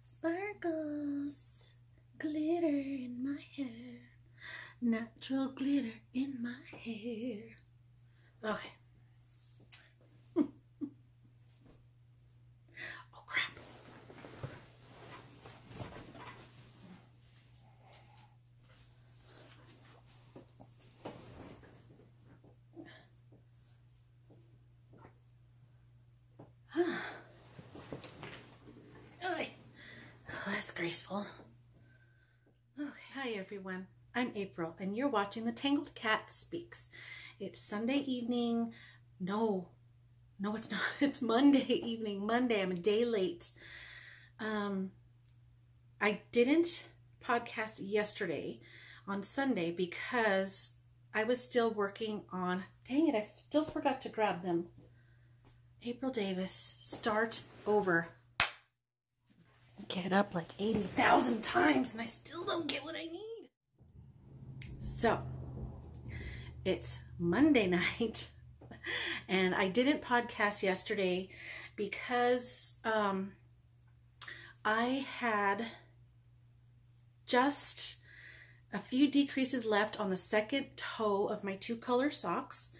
Sparkles, glitter in my hair. Natural glitter in my hair. Okay. oh crap. Oy. Oh, that's graceful. Okay, hi everyone. I'm April, and you're watching The Tangled Cat Speaks. It's Sunday evening. No, no, it's not. It's Monday evening. Monday. I'm a day late. Um, I didn't podcast yesterday on Sunday because I was still working on. Dang it! I still forgot to grab them. April Davis, start over. Get up like 80,000 times and I still don't get what I need. So, it's Monday night and I didn't podcast yesterday because um, I had just a few decreases left on the second toe of my two color socks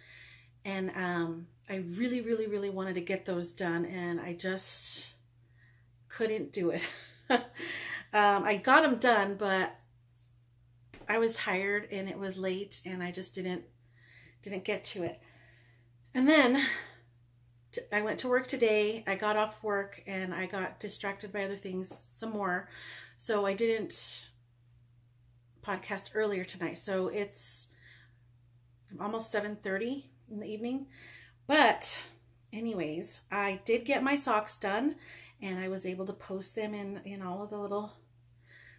and um, I really, really, really wanted to get those done, and I just couldn't do it. um, I got them done, but I was tired and it was late, and I just didn't didn't get to it. And then I went to work today. I got off work and I got distracted by other things some more, so I didn't podcast earlier tonight. So it's almost 7:30 in the evening but anyways, I did get my socks done and I was able to post them in, in all of the little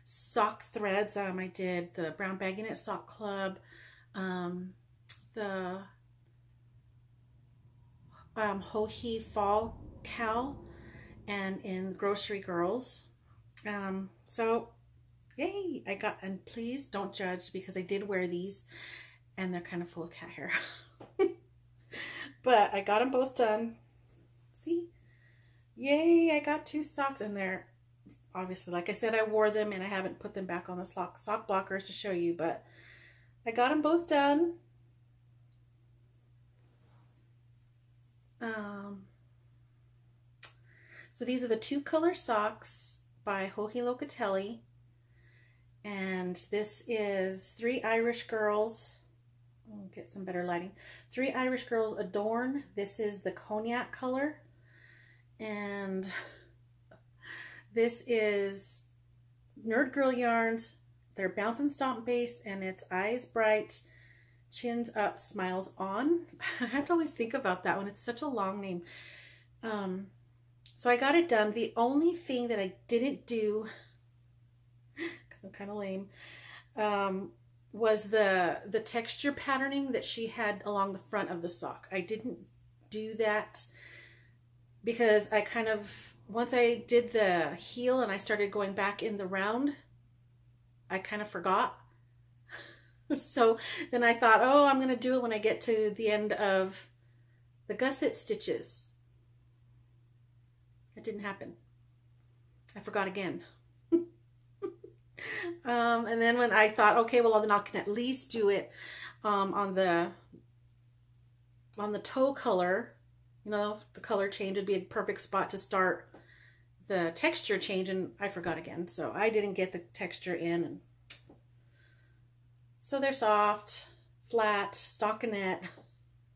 sock threads. Um, I did the Brown Bagging It Sock Club, um, the um, Joji Fall KAL, and in Grocery Girls. Um, so, yay, I got, and please don't judge because I did wear these and they're kind of full of cat hair. But I got them both done. See? Yay, I got two socks in there. Obviously, like I said, I wore them and I haven't put them back on the sock, sock blockers to show you, but I got them both done. Um, so these are the two color socks by Joji Locatelli. And this is Three Irish Girls get some better lighting. Three Irish Girls Adorn. This is the cognac color. And this is Nerd Girl Yarns. They're Bounce and Stomp base and it's Eyes Bright, Chins Up, Smiles On. I have to always think about that one. It's such a long name. Um, so I got it done. The only thing that I didn't do, because I'm kind of lame, um, was the the texture patterning that she had along the front of the sock. I didn't do that because I kind of once I did the heel and I started going back in the round, I kind of forgot. so then I thought, oh, I'm going to do it when I get to the end of the gusset stitches. It didn't happen. I forgot again. Um, and then when I thought, okay, well, then I can at least do it um, on the on the toe color, you know, the color change would be a perfect spot to start the texture change. And I forgot again. So I didn't get the texture in. And so they're soft, flat, stockinette.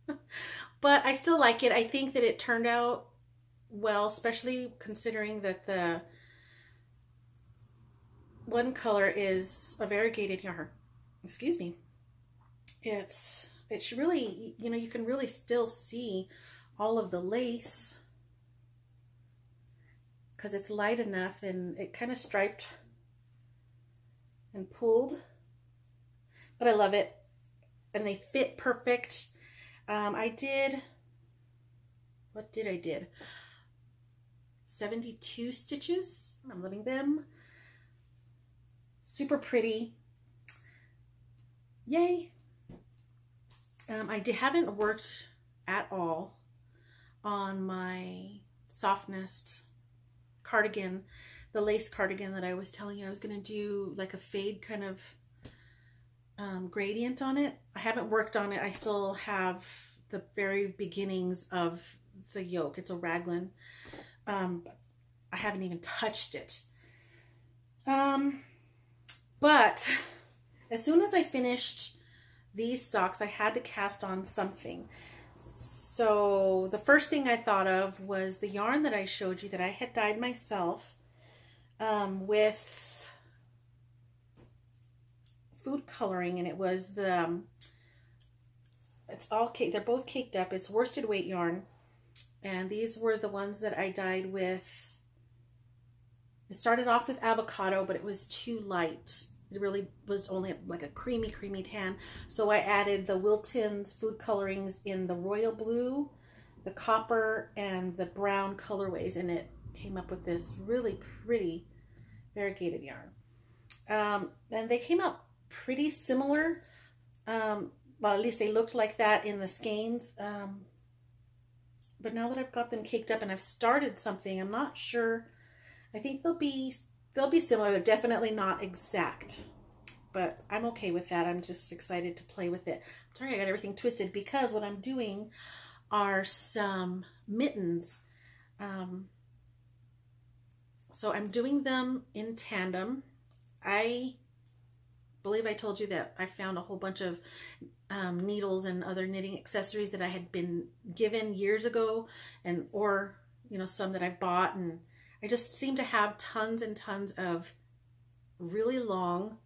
but I still like it. I think that it turned out well, especially considering that the one color is a variegated yarn. Excuse me. It's, it's really, you know, you can really still see all of the lace because it's light enough and it kind of striped and pulled. But I love it. And they fit perfect. Um, I did, what did I did? 72 stitches. I'm loving them. Super pretty. Yay. Um, I haven't worked at all on my softness cardigan, the lace cardigan that I was telling you I was going to do like a fade kind of um, gradient on it. I haven't worked on it. I still have the very beginnings of the yoke. It's a raglan. Um, I haven't even touched it. Um, but as soon as I finished these socks, I had to cast on something. So the first thing I thought of was the yarn that I showed you that I had dyed myself um, with food coloring, and it was the, um, it's all cake, they're both caked up. It's worsted weight yarn, and these were the ones that I dyed with, it started off with avocado, but it was too light. It really was only like a creamy, creamy tan. So I added the Wilton's food colorings in the royal blue, the copper, and the brown colorways. And it came up with this really pretty variegated yarn. Um, and they came out pretty similar. Um, well, at least they looked like that in the skeins. Um, but now that I've got them caked up and I've started something, I'm not sure. I think they'll be they'll be similar. They're definitely not exact, but I'm okay with that. I'm just excited to play with it. Sorry, I got everything twisted because what I'm doing are some mittens. Um, so I'm doing them in tandem. I believe I told you that I found a whole bunch of um, needles and other knitting accessories that I had been given years ago and or you know some that I bought and I just seem to have tons and tons of really long,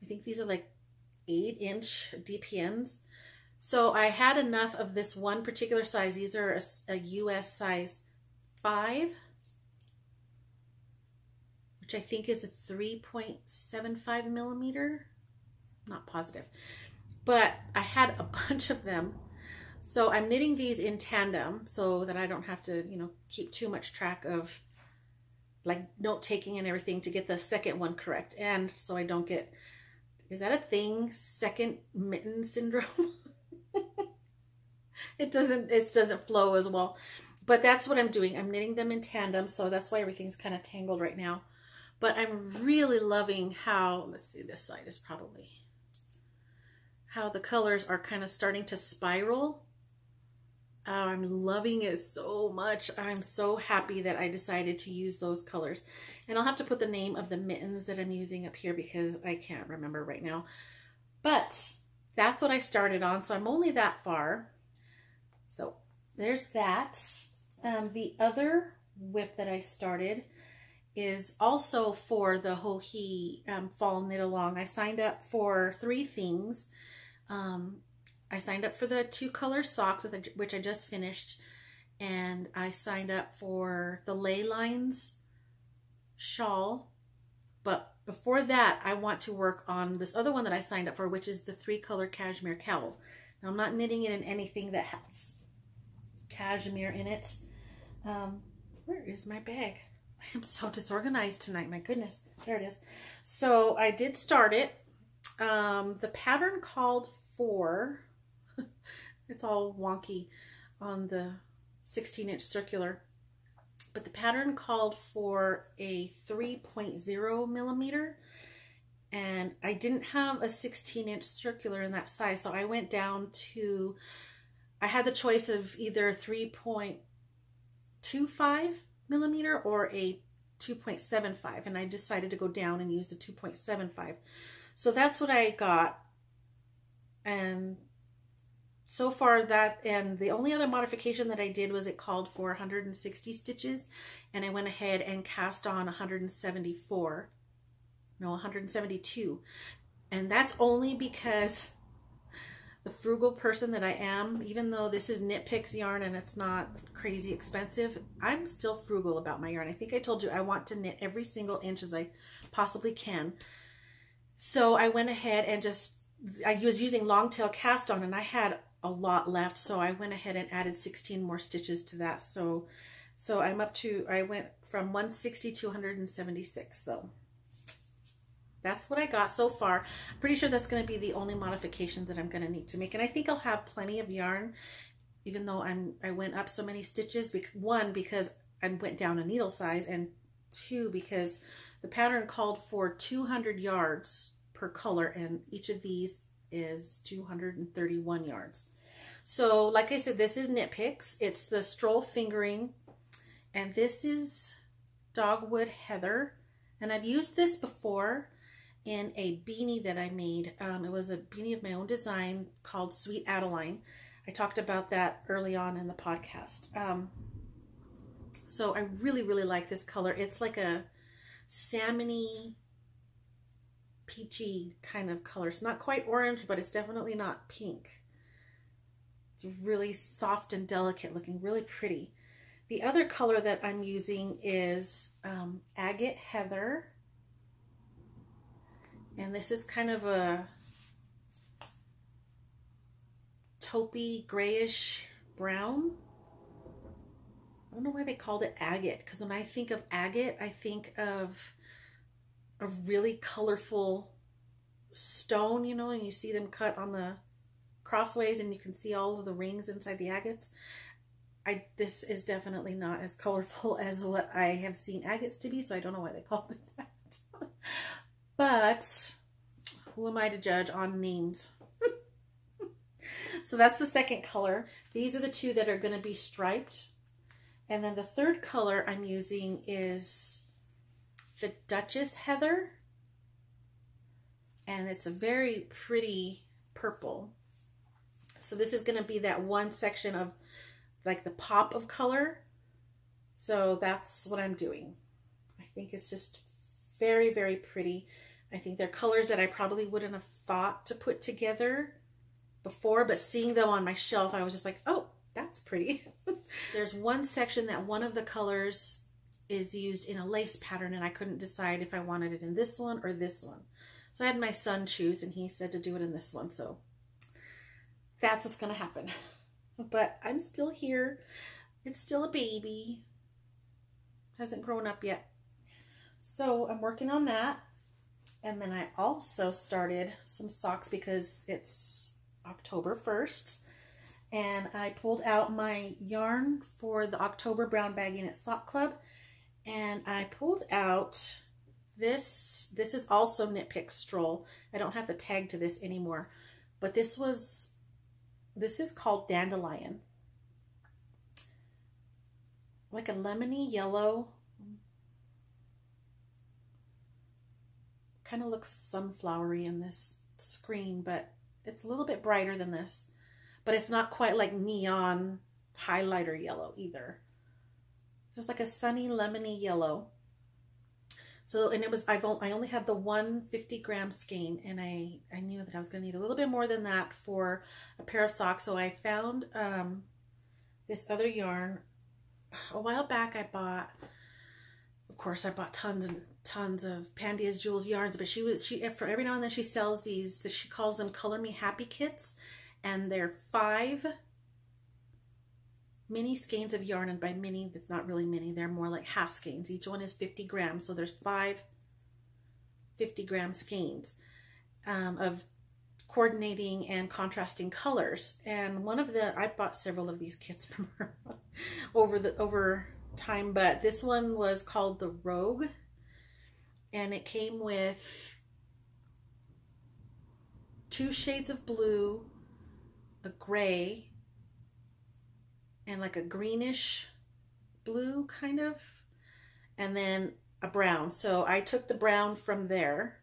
I think these are like eight inch DPNs. So I had enough of this one particular size. These are a, a US size five, which I think is a 3.75 millimeter. I'm not positive, but I had a bunch of them. So I'm knitting these in tandem so that I don't have to, you know, keep too much track of like note taking and everything to get the second one correct. And so I don't get, is that a thing? Second mitten syndrome? it doesn't, it doesn't flow as well. But that's what I'm doing. I'm knitting them in tandem. So that's why everything's kind of tangled right now. But I'm really loving how, let's see, this side is probably, how the colors are kind of starting to spiral Oh, I'm loving it so much. I'm so happy that I decided to use those colors. And I'll have to put the name of the mittens that I'm using up here because I can't remember right now. But that's what I started on. So I'm only that far. So there's that. Um, the other WIP that I started is also for the Joji um, Fall Knit Along. I signed up for three things. Um, I signed up for the two color socks, which I just finished, and I signed up for the Ley Lines shawl. But before that, I want to work on this other one that I signed up for, which is the three color cashmere cowl. Now, I'm not knitting it in anything that has cashmere in it. Um, where is my bag? I am so disorganized tonight. My goodness. There it is. So I did start it. Um, the pattern called for it's all wonky on the 16 inch circular. But the pattern called for a 3.0 millimeter and I didn't have a 16 inch circular in that size. So I went down to, I had the choice of either 3.25 millimeter or a 2.75 and I decided to go down and use the 2.75. So that's what I got. And so far that and the only other modification that I did was it called for 160 stitches and I went ahead and cast on 174 no 172 and that's only because the frugal person that I am even though this is Knit Picks yarn and it's not crazy expensive I'm still frugal about my yarn. I think I told you I want to knit every single inch as I possibly can. So I went ahead and just I was using long tail cast on and I had a lot left. So I went ahead and added 16 more stitches to that. So, so I'm up to, I went from 160 to 176. So that's what I got so far. Pretty sure that's going to be the only modifications that I'm going to need to make. And I think I'll have plenty of yarn, even though I'm, I went up so many stitches. One, because I went down a needle size and two because the pattern called for 200 yards per color and each of these is 231 yards. So like I said, this is Knit Picks. It's the Stroll Fingering and this is Dogwood Heather. And I've used this before in a beanie that I made. Um, it was a beanie of my own design called Sweet Adeline. I talked about that early on in the podcast. Um, so I really, really like this color. It's like a salmony, peachy kind of color. It's not quite orange, but it's definitely not pink. It's really soft and delicate looking, really pretty. The other color that I'm using is um, Agate Heather. And this is kind of a taupey grayish brown. I don't know why they called it agate because when I think of agate, I think of a really colorful stone, you know, and you see them cut on the crossways and you can see all of the rings inside the agates. I This is definitely not as colorful as what I have seen agates to be, so I don't know why they called it that. but who am I to judge on names? so that's the second color. These are the two that are going to be striped. And then the third color I'm using is the Duchess Heather. And it's a very pretty purple. So this is going to be that one section of like the pop of color. So that's what I'm doing. I think it's just very, very pretty. I think they're colors that I probably wouldn't have thought to put together before, but seeing them on my shelf, I was just like, oh, that's pretty. There's one section that one of the colors is used in a lace pattern and I couldn't decide if I wanted it in this one or this one. So I had my son choose and he said to do it in this one. So that's what's going to happen. But I'm still here. It's still a baby. Hasn't grown up yet. So I'm working on that. And then I also started some socks because it's October 1st. And I pulled out my yarn for the October Brown Bagging It Sock Club. And I pulled out this. This is also Knit Pick Stroll. I don't have the tag to this anymore. But this was, this is called Dandelion. Like a lemony yellow. Kind of looks sunflowery in this screen, but it's a little bit brighter than this but it's not quite like neon highlighter yellow either. Just like a sunny lemony yellow. So, and it was, I've only, I only had the one 50 gram skein and I, I knew that I was going to need a little bit more than that for a pair of socks. So I found um, this other yarn. A while back I bought, of course I bought tons and tons of Pandia's Jewels yarns, but she was, she, for every now and then she sells these, she calls them Color Me Happy kits and they're five mini skeins of yarn and by mini that's not really mini they're more like half skeins. Each one is 50 grams so there's five 50 gram skeins um, of coordinating and contrasting colors. And one of the I bought several of these kits from her over the over time but this one was called the Rogue and it came with two shades of blue a gray and like a greenish blue kind of, and then a brown. So I took the brown from there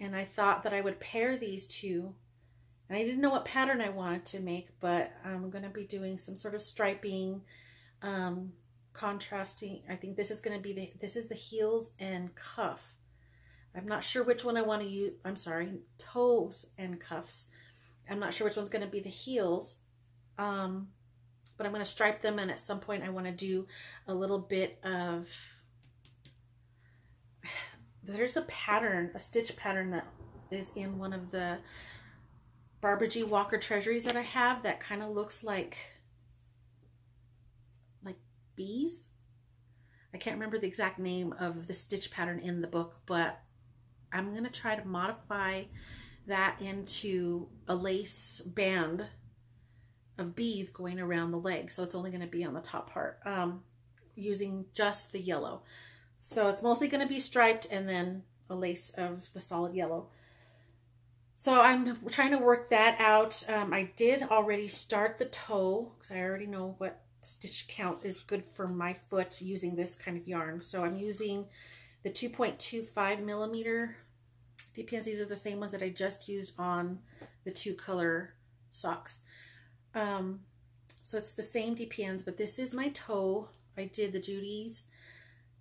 and I thought that I would pair these two. And I didn't know what pattern I wanted to make, but I'm going to be doing some sort of striping, um, contrasting. I think this is going to be the, this is the heels and cuff. I'm not sure which one I want to use. I'm sorry, toes and cuffs. I'm not sure which one's going to be the heels. Um, but I'm going to stripe them and at some point I want to do a little bit of there's a pattern a stitch pattern that is in one of the Barbara G. Walker treasuries that I have that kind of looks like like bees. I can't remember the exact name of the stitch pattern in the book but I'm going to try to modify that into a lace band of bees going around the leg. So it's only going to be on the top part um, using just the yellow. So it's mostly going to be striped and then a lace of the solid yellow. So I'm trying to work that out. Um, I did already start the toe because I already know what stitch count is good for my foot using this kind of yarn. So I'm using the 2.25 millimeter DPNs. These are the same ones that I just used on the two color socks. Um, so it's the same DPNs, but this is my toe. I did the Judy's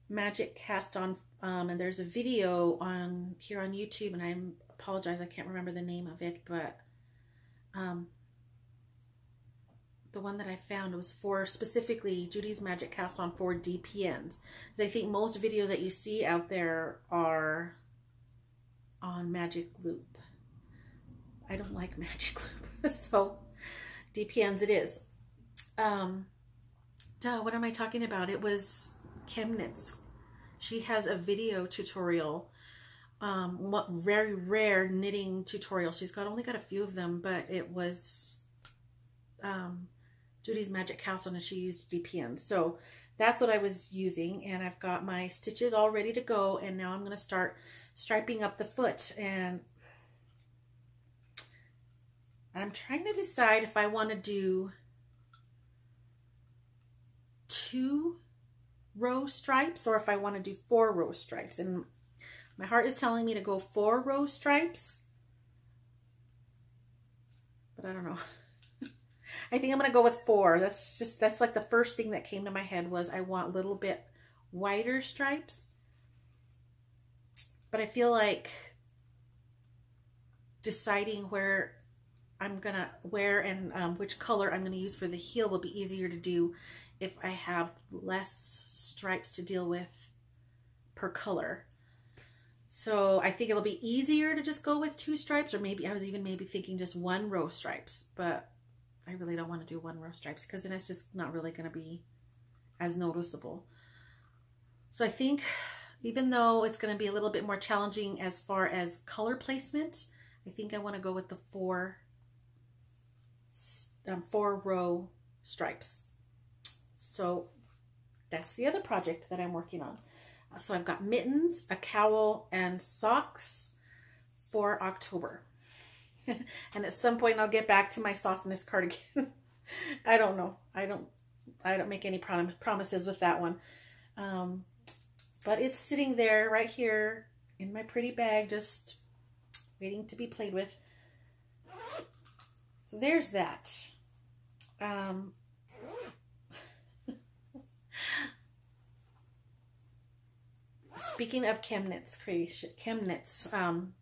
Magic cast on, um, and there's a video on here on YouTube, and I apologize, I can't remember the name of it, but um, the one that I found was for specifically Judy's Magic Cast on for DPNs. I think most videos that you see out there are on Magic Loop. I don't like Magic Loop, so DPNs it is. Um, duh, what am I talking about? It was Chemknits. She has a video tutorial um, what very rare knitting tutorial. She's got only got a few of them, but it was um, Judy's Magic Cast on and she used DPN. So that's what I was using and I've got my stitches all ready to go and now I'm going to start striping up the foot and I'm trying to decide if I want to do two row stripes or if I want to do four row stripes and my heart is telling me to go four row stripes. But I don't know. I think I'm going to go with four. That's just, that's like the first thing that came to my head was I want a little bit wider stripes. But I feel like deciding where I'm to wear and um, which color I'm to use for the heel will be easier to do if I have less stripes to deal with per color. So I think it'll be easier to just go with two stripes or maybe I was even maybe thinking just one row stripes, but I really don't want to do one row stripes because then it's just not really going to be as noticeable. So I think even though it's going to be a little bit more challenging as far as color placement, I think I want to go with the four, four row stripes. So that's the other project that I'm working on. So I've got mittens, a cowl, and socks for October. and at some point I'll get back to my softness cardigan. I don't know. I don't I don't make any prom promises with that one. Um, but it's sitting there right here in my pretty bag just waiting to be played with. So there's that. Um, speaking of Chemknits creation, Chemknits, um,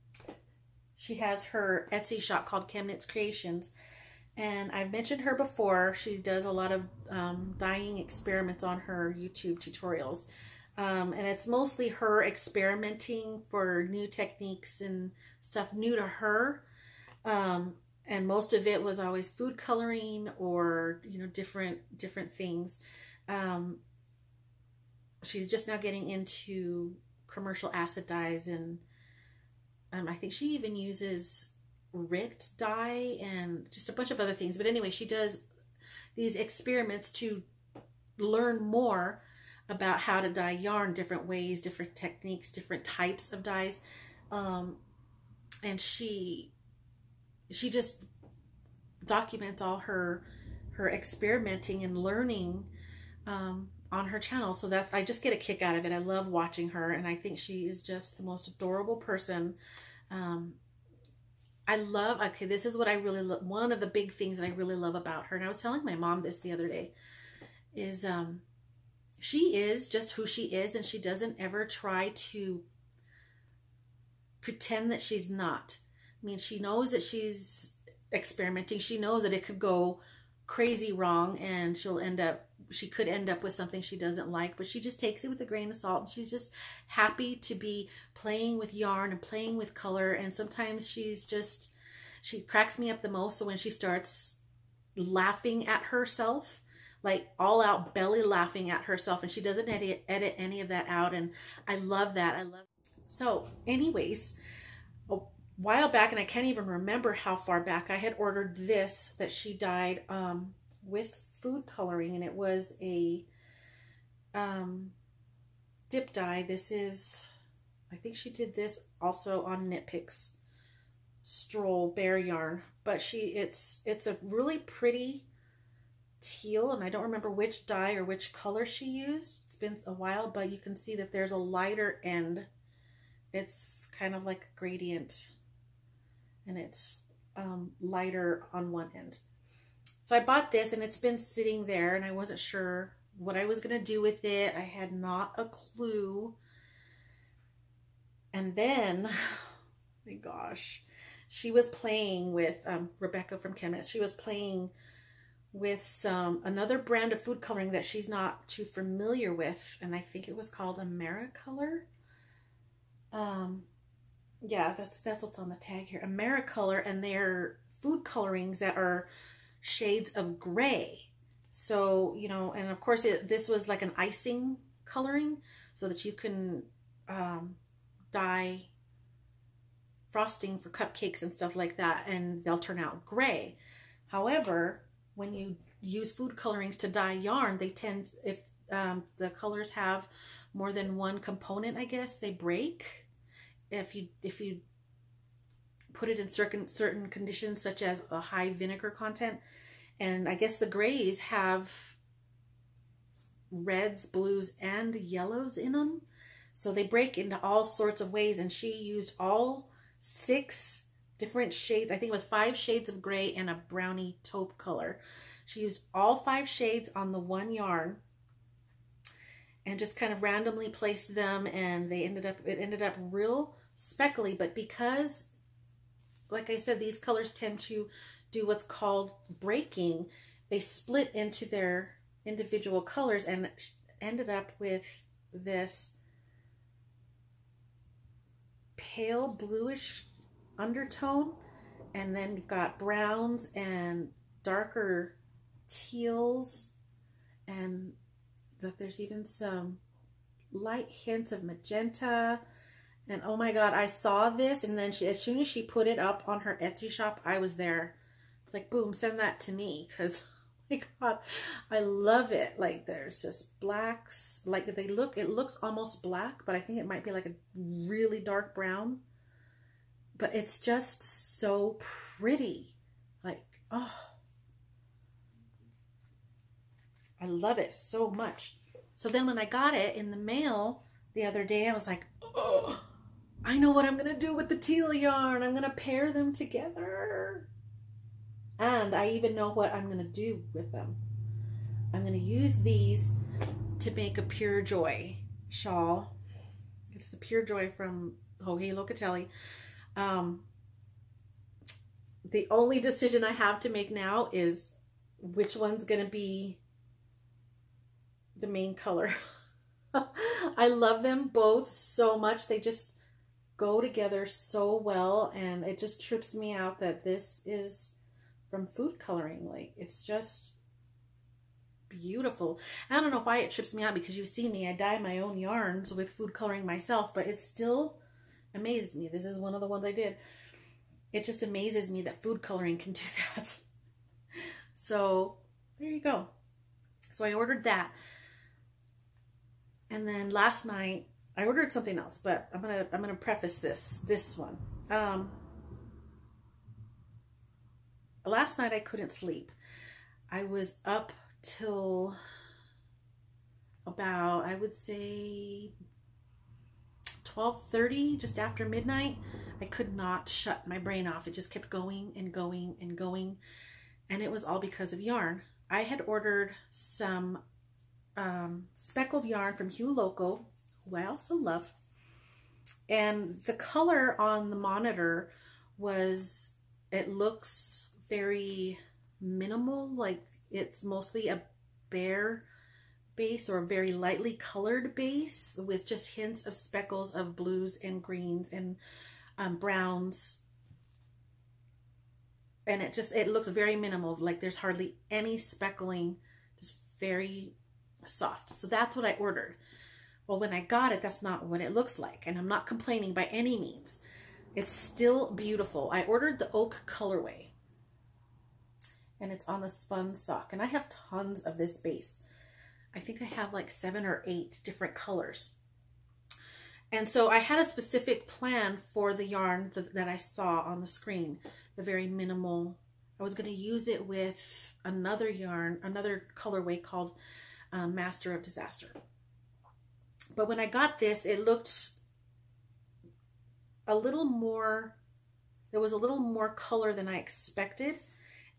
she has her Etsy shop called Chemknits Creations. And I've mentioned her before. She does a lot of um, dyeing experiments on her YouTube tutorials. Um, and it's mostly her experimenting for new techniques and stuff new to her. Um, and most of it was always food coloring or, you know, different, different things. Um, she's just now getting into commercial acid dyes and um, I think she even uses RIT dye and just a bunch of other things. But anyway, she does these experiments to learn more about how to dye yarn different ways, different techniques, different types of dyes. Um, and she she just documents all her her experimenting and learning um, on her channel. So that's, I just get a kick out of it. I love watching her and I think she is just the most adorable person. Um, I love, okay, this is what I really love. One of the big things that I really love about her. And I was telling my mom this the other day is, um, she is just who she is and she doesn't ever try to pretend that she's not. I mean, she knows that she's experimenting. She knows that it could go crazy wrong and she'll end up she could end up with something she doesn't like, but she just takes it with a grain of salt. And she's just happy to be playing with yarn and playing with color. And sometimes she's just, she cracks me up the most. So when she starts laughing at herself, like all out belly laughing at herself, and she doesn't edit, edit any of that out. And I love that. I love. So, anyways, a while back, and I can't even remember how far back, I had ordered this that she dyed um, with food coloring and it was a um dip dye. This is, I think she did this also on Knit Picks Stroll Bare Yarn. But she, it's, it's a really pretty teal and I don't remember which dye or which color she used. It's been a while, but you can see that there's a lighter end. It's kind of like a gradient and it's um, lighter on one end. So I bought this and it's been sitting there and I wasn't sure what I was going to do with it. I had not a clue. And then, oh my gosh, she was playing with um, Rebecca from Chemknits. She was playing with some another brand of food coloring that she's not too familiar with, and I think it was called Americolor. Um, yeah, that's that's what's on the tag here, Americolor, and they're food colorings that are shades of gray. So you know, and of course, it, this was like an icing coloring, so that you can um, dye frosting for cupcakes and stuff like that, and they'll turn out gray. However, when you use food colorings to dye yarn, they tend, if um, the colors have more than one component, I guess, they break. If you, if you put it in certain, certain conditions, such as a high vinegar content, and I guess the grays have reds, blues, and yellows in them. So they break into all sorts of ways, and she used all six different shades. I think it was five shades of gray and a brownie taupe color. She used all five shades on the one yarn and just kind of randomly placed them and they ended up, it ended up real speckly, but because, like I said, these colors tend to do what's called breaking, they split into their individual colors and ended up with this pale bluish undertone. And then you've got browns and darker teals. And there's even some light hints of magenta. And oh my God, I saw this. And then she, as soon as she put it up on her Etsy shop, I was there. It's like, boom, send that to me. Because oh my god i love it like there's just blacks like they look it looks almost black but i think it might be like a really dark brown but it's just so pretty. Like, oh, I love it so much. So then when I got it in the mail the other day, I was like, oh, I know what I'm going to do with the teal yarn. I'm going to pair them together. And I even know what I'm going to do with them. I'm going to use these to make a Pure Joy shawl. It's the Pure Joy from Joji Locatelli. Um, the only decision I have to make now is which one's going to be the main color. I love them both so much. They just go together so well and it just trips me out that this is from food coloring. Like it's just beautiful. I don't know why it trips me out because you see me, I dye my own yarns with food coloring myself, but it still amazes me. This is one of the ones I did. It just amazes me that food coloring can do that. so there you go. So I ordered that. And then last night I ordered something else, but I'm gonna I'm gonna preface this this one. Um, last night I couldn't sleep. I was up till about I would say 12.30, just after midnight, I could not shut my brain off. It just kept going and going and going. And it was all because of yarn. I had ordered some um, speckled yarn from Hue who I also love. And the color on the monitor was, it looks very minimal, like it's mostly a bare base or a very lightly colored base with just hints of speckles of blues and greens and um, browns. And it just, it looks very minimal. Like there's hardly any speckling, just very soft. So that's what I ordered. Well, when I got it, that's not what it looks like. And I'm not complaining by any means. It's still beautiful. I ordered the oak colorway and it's on the spun sock. And I have tons of this base. I think I have like seven or eight different colors. And so I had a specific plan for the yarn th that I saw on the screen, the very minimal. I was going to use it with another yarn, another colorway called um, Master of Disaster. But when I got this, it looked a little more, there was a little more color than I expected.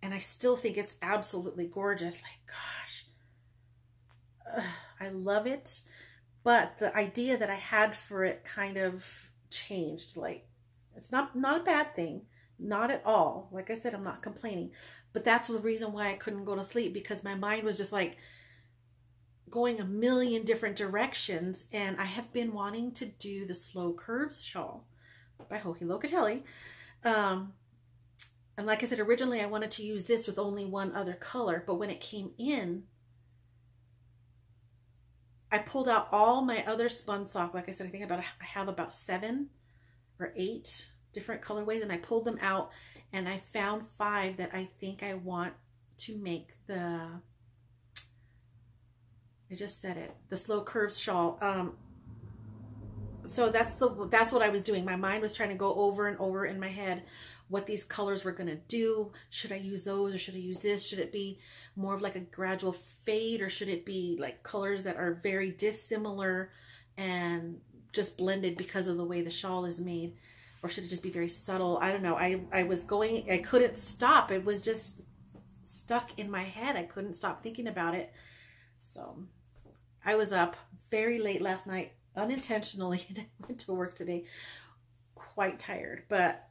And I still think it's absolutely gorgeous. Like, gosh, ugh, I love it. But the idea that I had for it kind of changed. Like, it's not, not a bad thing. Not at all. Like I said, I'm not complaining. But that's the reason why I couldn't go to sleep because my mind was just like going a million different directions. And I have been wanting to do the Slow Curves shawl by Joji Locatelli. Um, and like I said, originally I wanted to use this with only one other color, but when it came in, I pulled out all my other spun sock. Like I said, I think about I have about seven or eight different colorways, and I pulled them out, and I found five that I think I want to make the. I just said it. The slow curves shawl. Um, so that's the that's what I was doing. My mind was trying to go over and over in my head what these colors were going to do. Should I use those or should I use this? Should it be more of like a gradual fade or should it be like colors that are very dissimilar and just blended because of the way the shawl is made? Or should it just be very subtle? I don't know. I, I was going, I couldn't stop. It was just stuck in my head. I couldn't stop thinking about it. So I was up very late last night unintentionally and I went to work today quite tired, but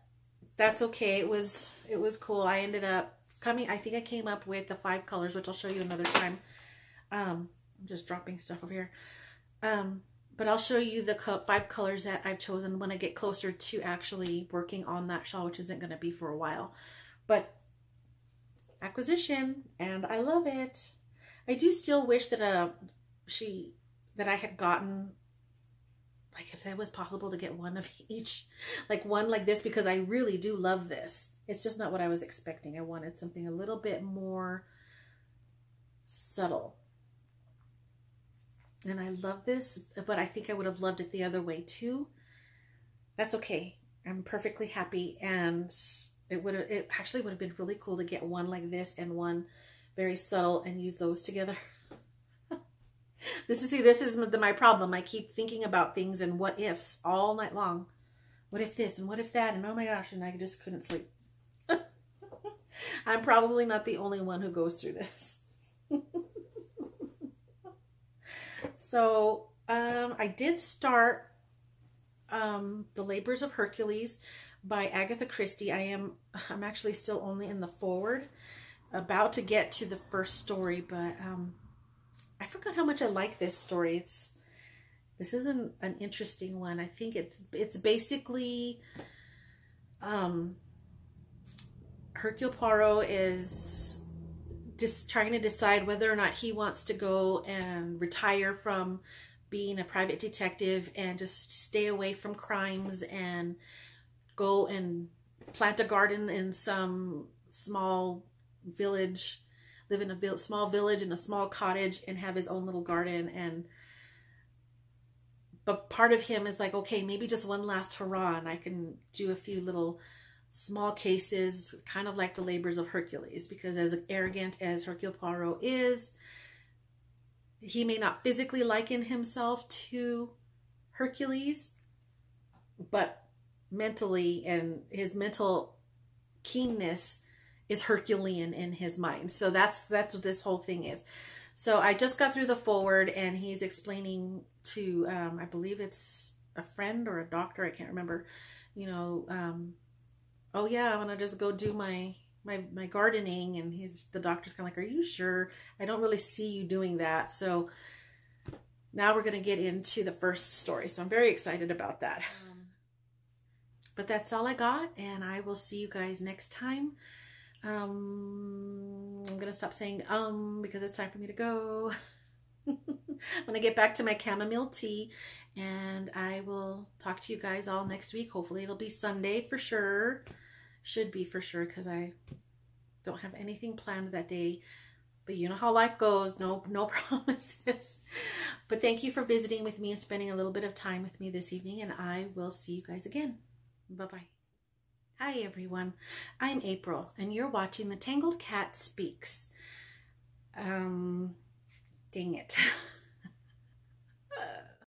that's okay. It was it was cool. I ended up coming. I think I came up with the five colors, which I'll show you another time. Um, I'm just dropping stuff over here. Um, but I'll show you the co five colors that I've chosen when I get closer to actually working on that shawl, which isn't going to be for a while. But acquisition, and I love it. I do still wish that uh she that I had gotten like if it was possible to get one of each, like one like this, because I really do love this. It's just not what I was expecting. I wanted something a little bit more subtle. And I love this, but I think I would have loved it the other way too. That's okay. I'm perfectly happy. And it would it actually would have been really cool to get one like this and one very subtle and use those together. This is see, this is my problem. I keep thinking about things and what ifs all night long. What if this and what if that and oh my gosh, and I just couldn't sleep. I'm probably not the only one who goes through this. so um, I did start um, The Labors of Hercules by Agatha Christie. I am I'm actually still only in the forward, about to get to the first story, but um, I forgot how much I like this story. It's this is an, an interesting one. I think it's it's basically um Hercule Poirot is just trying to decide whether or not he wants to go and retire from being a private detective and just stay away from crimes and go and plant a garden in some small village live in a small village in a small cottage and have his own little garden and but part of him is like okay maybe just one last hurrah and i can do a few little small cases kind of like the labors of hercules because as arrogant as hercule poirot is he may not physically liken himself to hercules but mentally and his mental keenness is Herculean in his mind. So that's that's what this whole thing is. So I just got through the forward and he's explaining to um, I believe it's a friend or a doctor, I can't remember, you know, um, oh yeah, I'm gonna just go do my my my gardening and he's the doctor's kind of like, Are you sure? I don't really see you doing that. So now we're gonna get into the first story. So I'm very excited about that. Um, but that's all I got, and I will see you guys next time. Um, I'm going to stop saying um because it's time for me to go. I'm going to get back to my chamomile tea and I will talk to you guys all next week. Hopefully it'll be Sunday for sure. Should be for sure because I don't have anything planned that day. But you know how life goes. No, no promises. But thank you for visiting with me and spending a little bit of time with me this evening. And I will see you guys again. Bye-bye. Hi everyone, I'm April and you're watching The Tangled Cat Speaks. Um, dang it.